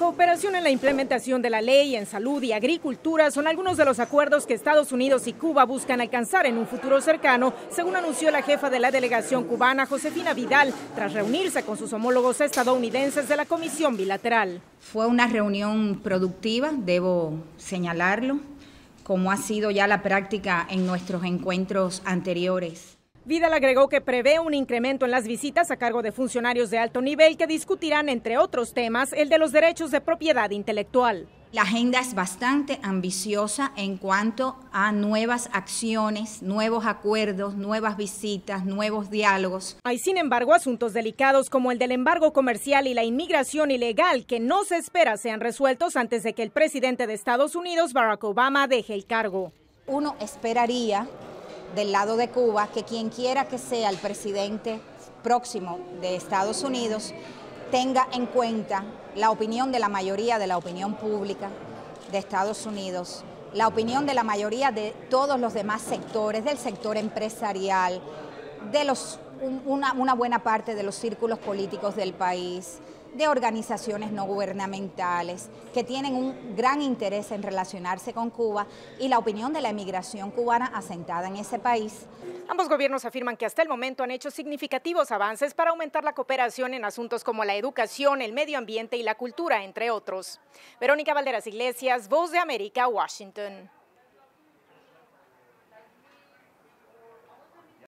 Cooperación en la implementación de la ley en salud y agricultura son algunos de los acuerdos que Estados Unidos y Cuba buscan alcanzar en un futuro cercano, según anunció la jefa de la delegación cubana, Josefina Vidal, tras reunirse con sus homólogos estadounidenses de la Comisión Bilateral. Fue una reunión productiva, debo señalarlo, como ha sido ya la práctica en nuestros encuentros anteriores. Vidal agregó que prevé un incremento en las visitas a cargo de funcionarios de alto nivel que discutirán, entre otros temas, el de los derechos de propiedad intelectual. La agenda es bastante ambiciosa en cuanto a nuevas acciones, nuevos acuerdos, nuevas visitas, nuevos diálogos. Hay, sin embargo, asuntos delicados como el del embargo comercial y la inmigración ilegal que no se espera sean resueltos antes de que el presidente de Estados Unidos, Barack Obama, deje el cargo. Uno esperaría del lado de Cuba que quien quiera que sea el presidente próximo de Estados Unidos tenga en cuenta la opinión de la mayoría de la opinión pública de Estados Unidos, la opinión de la mayoría de todos los demás sectores, del sector empresarial, de los, una, una buena parte de los círculos políticos del país, de organizaciones no gubernamentales que tienen un gran interés en relacionarse con Cuba y la opinión de la emigración cubana asentada en ese país. Ambos gobiernos afirman que hasta el momento han hecho significativos avances para aumentar la cooperación en asuntos como la educación, el medio ambiente y la cultura, entre otros. Verónica Valderas Iglesias, Voz de América, Washington.